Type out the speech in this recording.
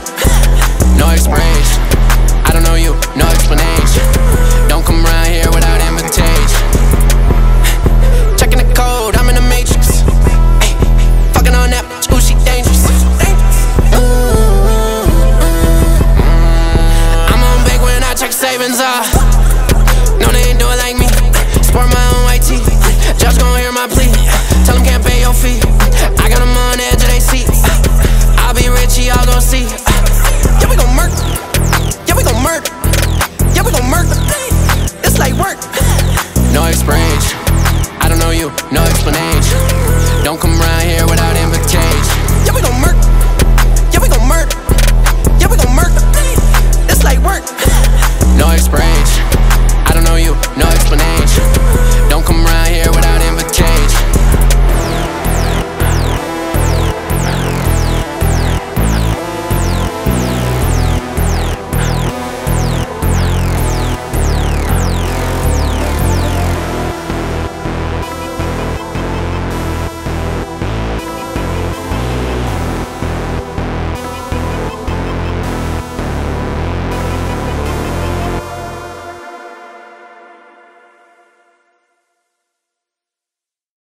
work. No explanation. I don't know you, no explanation. Don't come around here without invitation. Checking the code, I'm in the matrix. Ay, fucking on that bitch, ooh, she dangerous. Ooh, ooh. I'm on big when I check savings off. no explanation. Don't come around here without invitation. Yeah, we gon' murk. Yeah, we gon' murk. Yeah, we gon' murk. It's like work. No explanation.